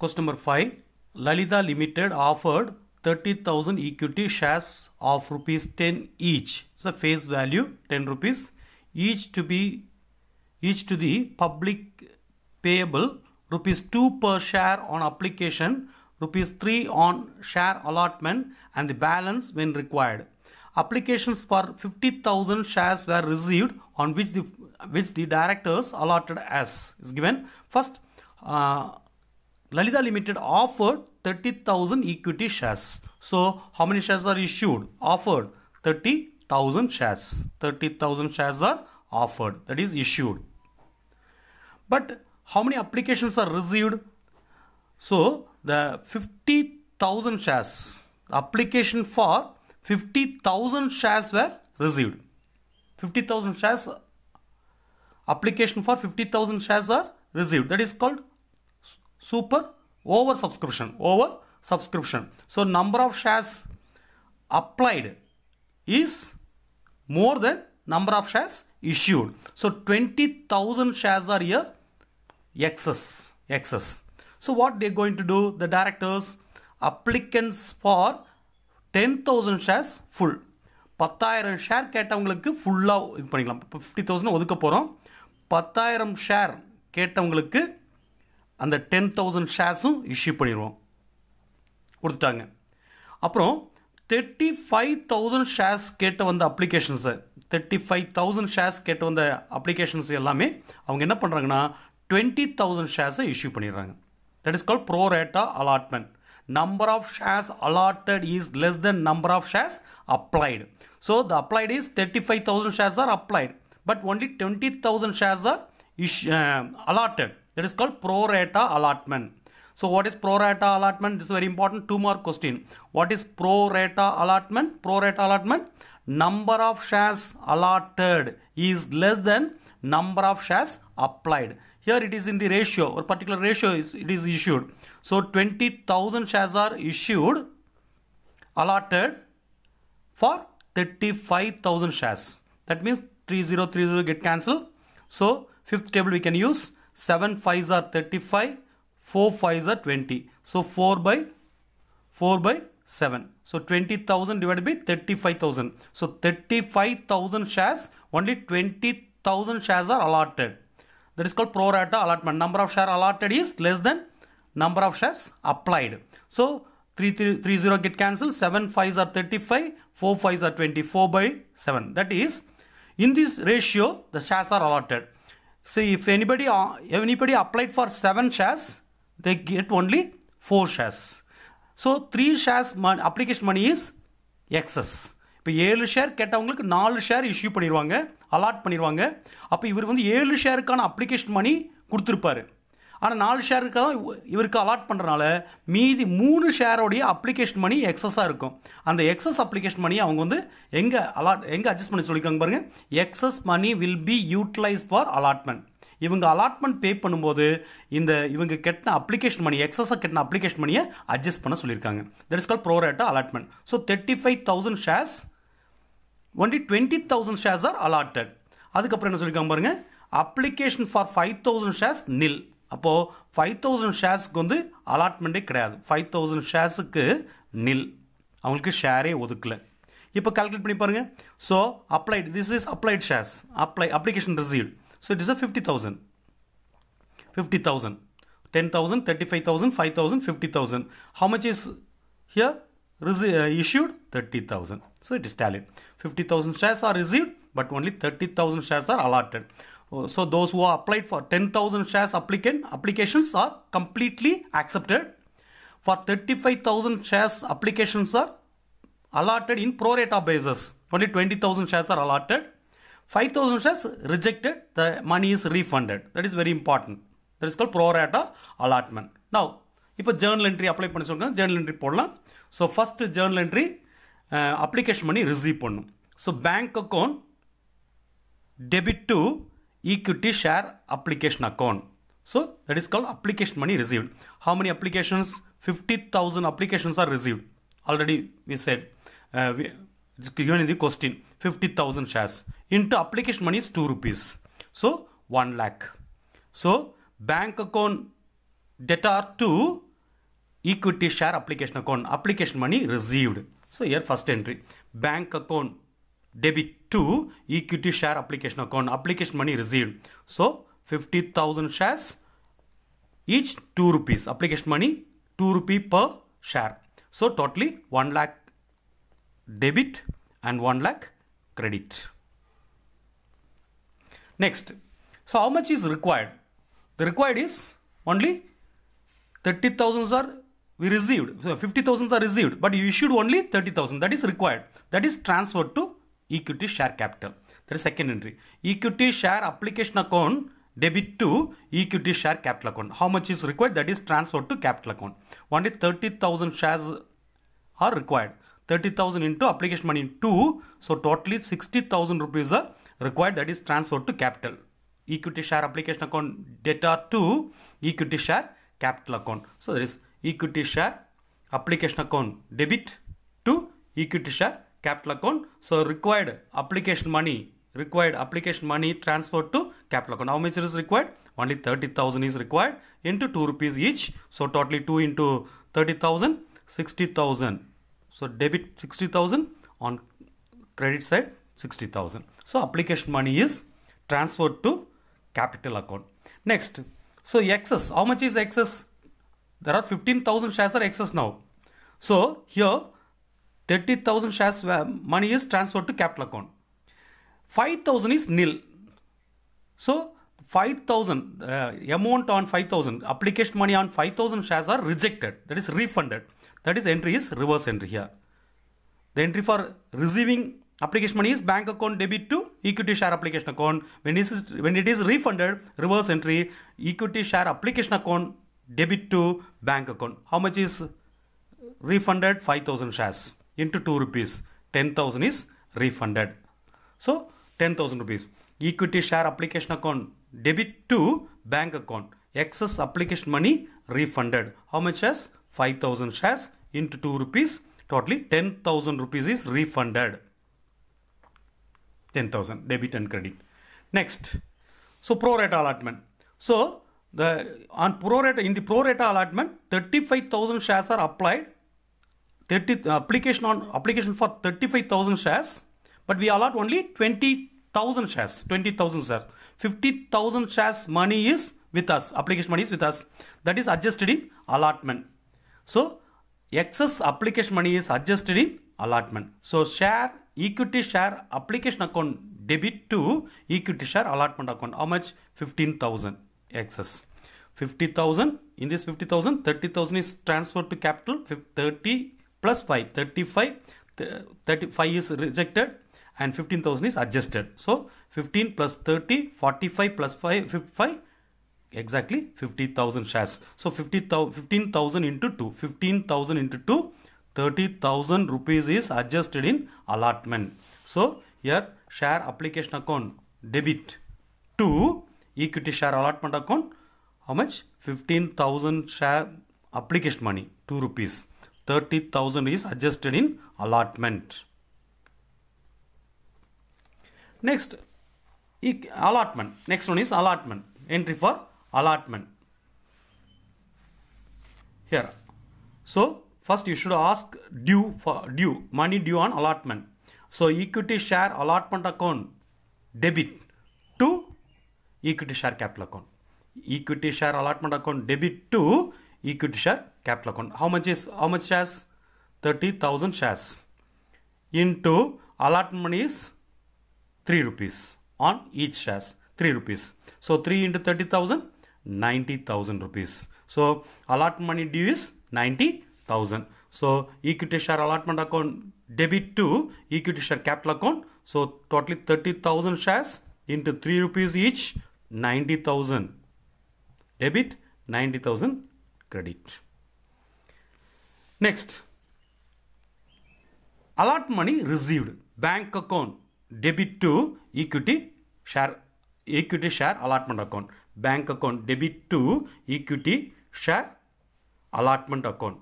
Question number 5. Lalita Limited offered 30,000 equity shares of rupees 10 each. So face value 10 rupees each to be each to the public payable rupees 2 per share on application rupees 3 on share allotment and the balance when required applications for 50000 shares were received on which the which the directors allotted as is given first uh, Lalita Limited offered 30,000 equity shares. So, how many shares are issued? Offered 30,000 shares. 30,000 shares are offered, that is issued. But how many applications are received? So, the 50,000 shares, application for 50,000 shares were received. 50,000 shares, application for 50,000 shares are received. That is called super over subscription over subscription so number of shares applied is more than number of shares of so twenty thousand shares are here excess excess so what what they're going do the the directors, for ten thousand shares full பத்தாயிரம் share கேட்டவங்களுக்கு ஃபுல்லாக இது பண்ணிக்கலாம் இப்போ fifty thousand ஒதுக்க போகிறோம் பத்தாயிரம் share கேட்டவங்களுக்கு அந்த டென் தௌசண்ட் ஷேர்ஸும் இஷ்யூ பண்ணிடுவோம். கொடுத்துட்டாங்க. அப்புறம் தேர்ட்டி ஃபைவ் தௌசண்ட் ஷேர்ஸ் கேட்ட வந்த அப்ளிகேஷன்ஸை தேர்ட்டி ஃபைவ் தௌசண்ட் ஷேர்ஸ் கேட்டு வந்த அப்ளிகேஷன்ஸ் எல்லாமே அவங்க என்ன பண்ணுறாங்கன்னா டுவெண்ட்டி தௌசண்ட் ஷேர்ஸை இஷ்யூ பண்ணிடுறாங்க. That is call pro rata allotment number of shares allotted is less than number of shares applied so the applied is thirty five thousand shares are applied but only twenty thousand shares are is allotted that is called pro rata allotment. So what is pro rata allotment? This is very important two mark question. What is pro rata allotment? Pro rata allotment number of shares allotted is less than number of shares applied. Here it is in the ratio. Or particular ratio is it is issued. So 20000 shares are issued allotted for 35000 shares. That means 3030 get cancelled. So fifth table we can use 7 5s are 35 4 5s are 20 so 4 by 4 by 7 so 20000 divided by 35000 so 35000 shares only 20000 shares are allotted. That is called pro rata allotment. Number of share allotted is less than number of shares applied. So 3 3 3 0 get cancelled. 7 5s are 35 4 5s are 24 by 7 that is in this ratio the shares are allotted See, if anybody uh, anybody applied for seven shares, they get only four shares. So three shares mon- application money is excess. இப்போ ஏழு share கேட்டவங்களுக்கு நாலு share issue பண்ணிடுவாங்க allot பண்ணிடுவாங்க அப்போ இவர் வந்து ஏழு ஷேருக்கான application money கொடுத்துருப்பாரு ஆனால் நாலு ஷேருக்காக இவருக்கு அலாட் பண்ணுறனால மீதி மூணு ஷேரோடைய அப்ளிகேஷன் மணி எக்ஸஸாக இருக்கும். அந்த எக்ஸஸ் அப்ளிகேஷன் மணி அவங்க வந்து எங்கே அலாட் எங்கே அட்ஜஸ்ட் பண்ணி சொல்லியிருக்காங்க பாருங்கள் excess money will be utilise for allotment இவங்க அலாட்மெண்ட் பே பண்ணும்போது இந்த இவங்க கெட்டின அப்ளிகேஷன் மணி எக்ஸஸாக கெட்டின அப்ளிகேஷன் மணியை அட்ஜஸ்ட் பண்ண சொல்லியிருக்காங்க that is call pro rata allotment so thirty five thousand shares only twenty thousand shares are allotted அதுக்கப்புறம் என்ன சொல்லியிருக்காங்க பாருங்கள் application for five thousand shares nil அப்போது ஃபைவ் தௌசண்ட் ஷேர்ஸ்க்கு வந்து அலாட்மெண்ட்டே கிடையாது ஃபைவ் தௌசண்ட் ஷேர்ஸுக்கு நில் அவங்களுக்கு ஷேரே ஒதுக்கலை இப்போ கால்குலேட் பண்ணி பாருங்கள் so applied this is applied shares apply application received so it is a fifty thousand fifty thousand ten thousand thirty five thousand five thousand fifty thousand how much is here issued 30,000. So it is tallied. 50,000 shares are received, but only 30,000 shares are allotted. So those who are applied for 10,000 shares applicant applications are completely accepted. For 35,000 shares applications are allotted in pro rata basis. Only 20,000 shares are allotted. 5,000 shares rejected. The money is refunded. That is very important. That is called pro rata allotment. Now, இப்போ journal entry apply பண்ணி சொல்கிறேன் Journal entry போடலாம் so first Journal entry application பண்ணி receive பண்ணும் so bank account debit to equity share application account. So that is called application money received. How many applications? 50,000 applications are received. Already we said, uh, we, given in the question, 50,000 shares into application money is 2 rupees. So 1 lakh. So bank account data to equity share application account, application money received. So here first entry, bank account debit to equity share application account application money received. So 50000 shares each 2 rupees application money 2 rupee per share. So totally 1 lakh debit and 1 lakh credit. Next so how much is required? The required is only 30000 are we received. So 50000 are received but you issued only 30000 that is required. That is transferred to equity share capital. That is second entry. Equity share application account debit to equity share capital account. How much is required? That is transferred to capital account. Only 30000 shares are required. 30000 into application money 2 so totally 60000 rupees are required. That is transferred to capital. Equity share application account data to equity share capital account. So there is equity share application account debit to equity share capital account. So required application money required application money transferred to capital account. How much is required? Only 30000 is required into 2 rupees each. So totally 2 into 30000 60000 so debit 60000 on credit side 60000 so application money is transferred to capital account. Next so excess. How much is excess? There are 15000 shares are excess now. So here 30000 shares money is transferred to capital account. 5000 is nil. So 5000 uh, amount on 5000 application money on 5000 shares are rejected. That is refunded. That is entry is reverse entry here. The entry for receiving application money is bank account debit to equity share application account. When it is when it is refunded reverse entry equity share application account debit to bank account. How much is refunded? 5000 shares into 2 rupees. 10000 is refunded. So 10000 rupees. Equity share application account debit to bank account. Excess application money refunded. How much as 5000 shares into 2 rupees. Totally 10000 rupees is refunded. 10000 debit and credit. Next. So pro rata allotment. So the on pro rata in the pro rata allotment 35000 shares are applied 30 uh, application on application for 35000 shares but we allot only 20000 shares 20000 shares 50000 shares money is with us application money is with us. That is adjusted in allotment. So excess application money is adjusted in allotment. So share equity share application account debit to equity share allotment account. How much? 15000 excess. 50000 in this 50000 30000 is transferred to capital 30 plus 5 35 35 is rejected and 15000 is adjusted. So 15 plus 30 45 plus 5 55 exactly 50000 shares. So 15000 into 2 15000 into 2 30000 rupees is adjusted in allotment. So here share application account debit. To equity share allotment account how much? 15000 share application money 2 rupees 30000 is adjusted in allotment. Next allotment. Next one is allotment. Entry for allotment. Here. So first you should ask due for due money due on allotment. So equity share allotment account debit to equity share capital account. Equity share allotment account debit to equity share capital account. How much is how much shares? 30000 shares. Into allotment money is 3 rupees on each shares. 3 rupees. So 3 into 30000 90000 rupees. So allotment money due is 90000 so equity share allotment account debit to equity share capital account. So totally 30000 shares into 3 rupees each 90000 debit 90000 credit next allot money received bank account debit to equity share equity share allotment account bank account debit to equity share allotment account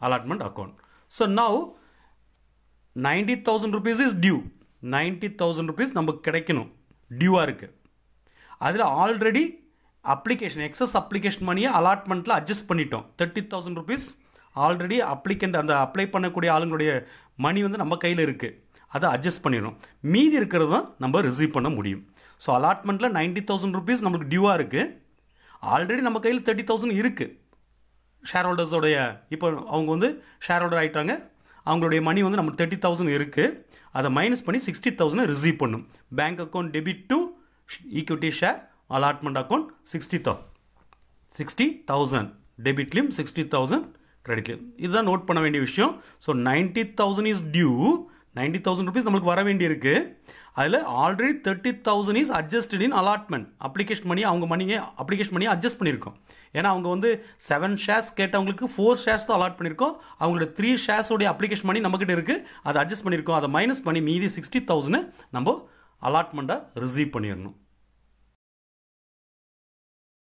allotment account so account. So thousand rupees is due due. Thousand rupees நமக்கு கிடைக்கணும். டியூவாக இருக்குது அதில் already application excess application மணியை அலாட்மெண்ட்டில் adjust பண்ணிட்டோம். Thirty thousand rupees already applicant அந்த apply பண்ணக்கூடிய ஆளுங்களுடைய மணி வந்து நம்ம கையில் இருக்குது அதை அட்ஜஸ்ட் பண்ணிடணும். மீதி இருக்கிறது தான் நம்ம ரிசீவ் பண்ண முடியும். ஸோ அலாட்மெண்ட்டில் நைன்டி தௌசண்ட் ருபீஸ் நம்மளுக்கு டியூவாக இருக்குது ஆல்ரெடி நம்ம கையில் தேர்ட்டி தௌசண்ட் இருக்குது ஷேர் ஹோல்டர்ஸோடைய இப்போ அவங்க வந்து ஷேர் ஹோல்டர் ஆகிட்டாங்க அவங்களுடைய மணி வந்து நமக்கு தேர்ட்டி தௌசண்ட் இருக்குது அதை மைனஸ் பண்ணி சிக்ஸ்டி தௌசண்ட் ரிசீவ் பண்ணும். Bank account debit to equity share allotment account sixty thou sixty thousand டெபிட்லேயும் சிக்ஸ்டி தௌசண்ட் கிரெடிட்லையும் இதுதான் நோட் பண்ண வேண்டிய விஷயம். So ninety thousand is due ninety thousand rupees நம்மளுக்கு வர வேண்டியிருக்கு. அதில் already thirty thousand is adjusted in allotment application பண்ணி அவங்க மணியை அப்ளிகேஷன் பண்ணி அட்ஜஸ்ட் பண்ணியிருக்கோம். ஏன்னா அவங்க வந்து செவன் ஷேர்ஸ் கேட்டவங்களுக்கு ஃபோர் ஷேர்ஸ் தான் அலாட் பண்ணியிருக்கோம். அவங்களோட த்ரீ ஷேர்ஸோடைய அப்ளிகேஷன் பண்ணி நம்மக்கிட்ட இருக்குது அதை அட்ஜஸ்ட் பண்ணியிருக்கோம். அதை மைனஸ் பண்ணி மீதி சிக்ஸ்டி தௌசண்ட் நம்ம அலாட்மெண்ட்டாக ரிசீவ் பண்ணிடணும்.